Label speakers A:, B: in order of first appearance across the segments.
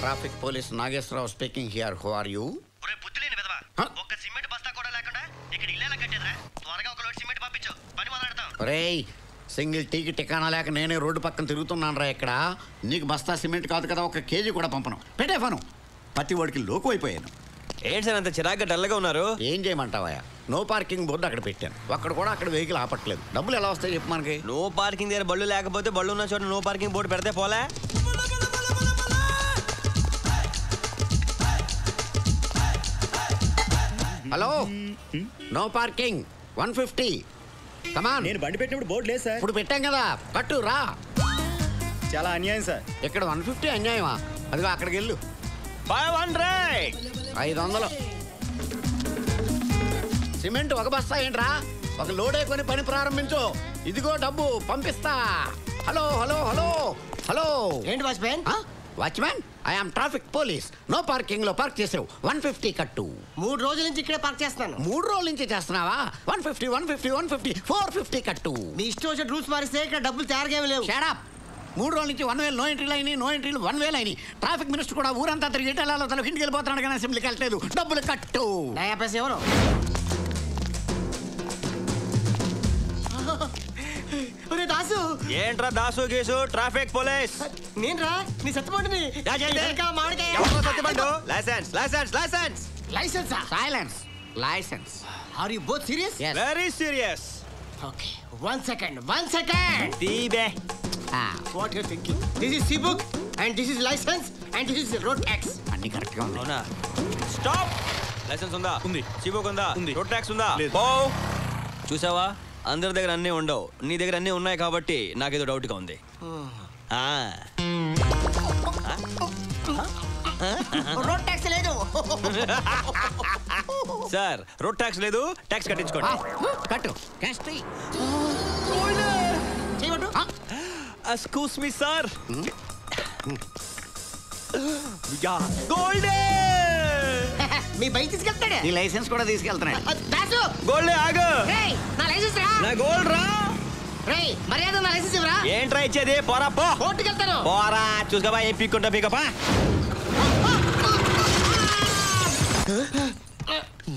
A: Traffic police Nageswara Rao speaking here who are you?
B: ఒరే బుద్ధి లేని విధవా?
A: హ?
B: ఒక్క సిమెంట్ బస్తా కూడా లేకుండా ఇక్కడ ఇల్లు కట్టేదిరా? త్వరగా ఒక లోడ్ సిమెంట్ పంపించు. పని మొదలెడతాం.
A: రేయ్ సింగిల్ టీకి టికానా లేక నేనే రోడ్డు పక్కన తిరుగుతున్నాను రా ఇక్కడ. నీకు బస్తా సిమెంట్ కాదు కదా ఒక కేజీ కూడా పంపను. పెట్టే ఫను పత్తి వాడికి లోకు అయిపోయాను.
C: ఏంటి సార్ అంత చిరాగ్గా డల్గా ఉన్నారు?
A: ఏం చేయమంటావా నో పార్కింగ్ బోర్డు అక్కడ పెట్టాను. అక్కడ కూడా అక్కడ వెహికల్ ఆపట్లేదు. డబ్బులు ఎలా వస్తాయి చెప్పు మనకి?
C: నో పార్కింగ్ దగ్గర బళ్ళు లేకపోతే బళ్ళు ఉన్న చోట నో పార్కింగ్ బోర్డు పెడితే పోలే?
A: Hello. No parking. One fifty. Come on
D: నేను బండి పెట్టినప్పుడు బోర్డు లేదు సార్.
A: ఇప్పుడు పెట్టాం కదా. కట్టు రా.
D: చాలా అన్యాయం సార్.
A: ఇక్కడ వన్ ఫిఫ్టీ అన్యాయమా? అదిగో అక్కడికి వెళ్ళు.
C: Five hundred.
A: ఐదు వందలు సిమెంట్ ఒక బస్తా ఏంట్రా? ఒక లోడే కొని పని ప్రారంభించు. ఇదిగో డబ్బు పంపిస్తా. Hello hello hello. హలో.
B: ఏంటి watchman?
A: Watchman I am traffic police. No పార్కింగ్లో park చేసావు. వన్ ఫిఫ్టీ కట్టు.
B: మూడు రోజుల నుంచి ఇక్కడే పార్క్ చేస్తున్నాను.
A: మూడు రోజుల నుంచి చేస్తున్నావా? One fifty one fifty one fifty four fifty కట్టు.
B: మీ ఇష్టం వచ్చిన రూల్స్ మారిస్తే ఇక్కడ డబ్బులు తయారుగా లేవు.
A: షాడప్ మూడు రోజుల నుంచి వన్ వేలు నో ఎంట్రీలు అయినాయి నో ఎంట్రీలు వన్ వేలు అయినాయి. ట్రాఫిక్ మినిస్టర్ కూడా ఊరంతా తిరిగి ఇటాలలో తనకి ఇంటికి వెళ్ళిపోతున్నాడు కానీ అసెంబ్లీకి వెళ్ళలేదు డబ్బులు కట్టు.
B: పైసా ఎవరు?
C: ఏంట్రా దాసు గీసు? Traffic police.
B: నేను రా నీ సత్తుపండుని
C: యా, చేయండి.
B: వెనకాల మామిడికాయ.
C: ఎవరు Satyapandu licence licence licence.
B: లైసెన్సా?
A: Silence licence
B: are you both serious
A: Yes.
C: Very serious
B: okay one second one second
C: తీబే
B: what you thinking this is C book and this is licence and this is road tax
A: అన్ని కరెక్ట్గా ఉన్నాయి.
C: అవునా? Stop licence ఉందా? ఉంది. సీబోక్ ఉందా?
D: ఉంది.
C: Road tax ఉందా?
D: లేదు.
C: పో చూసావా? అందరి దగ్గర అన్నీ ఉండవు. నీ దగ్గర అన్నీ ఉన్నాయి కాబట్టి నాకేదో డౌట్గా ఉంది. ఆ.
B: రోడ్ ట్యాక్స్ లేదు.
C: సార్ రోడ్ ట్యాక్స్ లేదు ట్యాక్స్ కట్టించుకోండి.
A: కట్టు. క్యాష్ తీ.
B: చేయమంటు
C: ఎక్స్క్యూస్ మీ సార్ గోల్డే
B: మీ బైక్ తీసుకెళ్తాడే?
A: నీ లైసెన్స్ కూడా తీసుకెళ్తున్నాడు.
C: గోల్డే ఆగు!
B: నా రా
C: గోల్డ్ రా.
B: రేయ్ మర్యాద నా లైసెన్స్ ఇవ్వరా?
C: ఏంట్రా ఇచ్చేది? పోరా పో.
B: కోర్టుకి వెళ్తాను
C: పోరా చూసుకోబా ఏం పీక్కుంటా పీకపా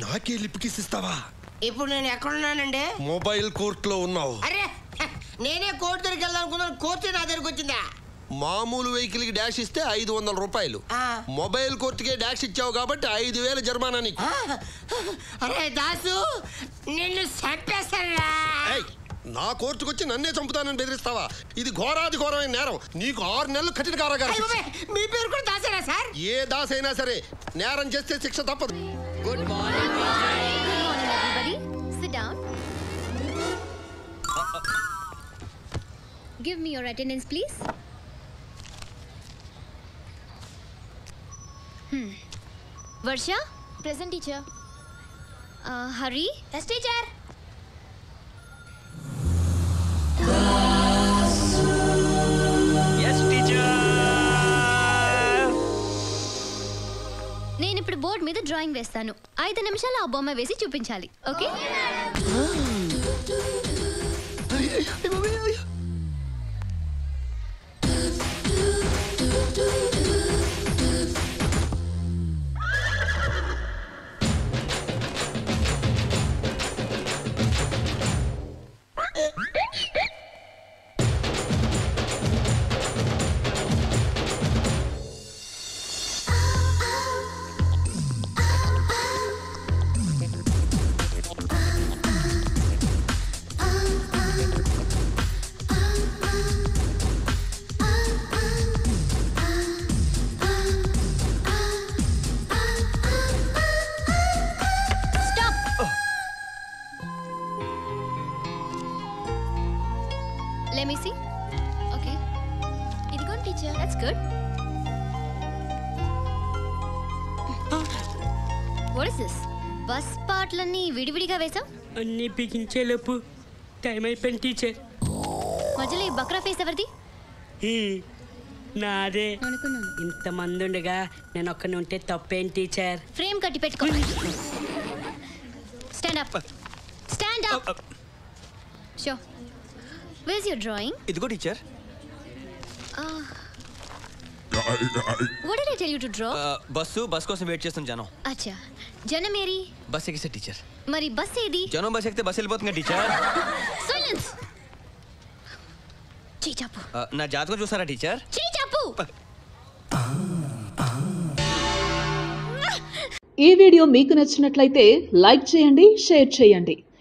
E: నాకే లిప్ కిస్ ఇస్తావా
B: ఇప్పుడు నేను ఎక్కడున్నానండి?
E: మొబైల్ కోర్ట్లో ఉన్నావు.
B: అరే నేనే కోర్టు దగ్గరికి వెళ్దాం అనుకున్నాను కోర్టు నా దగ్గరికి వచ్చిందా?
E: మామూలు వెహికల్కి డాష్ ఇస్తే ఐదు వందల రూపాయలు.
B: ఆ.
E: మొబైల్ కోర్టుకే డాష్ ఇచ్చావు కాబట్టి ఐదు వేల జరిమానా నీకు.
B: అరే దాసు నిన్ను
E: నా కోర్టుకు వచ్చి నన్నే చంపుతానని బెదిరిస్తావా? ఇది ఘోరాది ఘోరమైన నేరం. నీకు ఆరు నెలలు కఠిన కారాగారం
B: మీ పేరు కూడా దాసేనా సార్?
E: ఏ దాస్ అయినా సరే నేరం చేస్తే శిక్ష తప్పదు.
A: Good morning.
F: Give me your attendance, please. Uh, Hari? Yes, teacher.
C: Yes teacher
F: నేను ఇప్పుడు బోర్డు మీద డ్రాయింగ్ వేస్తాను. ఐదు నిమిషాలు ఆ బొమ్మ వేసి చూపించాలి. Okay? Let me see okay ఇదిగోండి teacher that's good what is this bus పాటలన్నీ విడివిడిగా వేసాం
G: అన్ని బిగించేలోపు టైం అయిపోయింది టీచర్
F: మధ్యలో ఈ బక్రా ఫేస్ ఎవరిది?
G: హ్మ్, నాదే.
F: అనుకున్నాను.
G: ఇంతమంది ఉండగా నేను ఒక్కని ఉంటే తప్పేం టీచర్
F: ఫ్రేమ్ కట్టి పెట్టుకో. Stand up stand up show ways your drawing
C: ఇదిగో teacher
F: What did I tell you to draw?
C: ఆ, బస్సు బస్ కోసం వెయిట్ చేస్తాం జనం
F: అచ్చా. జనమేరి.
C: బస్ ఎక్కిస్తే టీచర్
F: మరి బస్ ఏది?
C: జనం బస్ ఎక్కితే బస్ వెళ్ళిపోతుంది టీచర్
F: సైలెన్స్ చీచాపు
C: నా జాతకం చూసారా టీచర్
F: చీచాపు
H: ఈ వీడియో మీకు నచ్చినట్లయితే లైక్ చేయండి షేర్ చేయండి.